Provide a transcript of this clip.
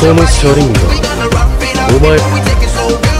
so much shouting. Oh my.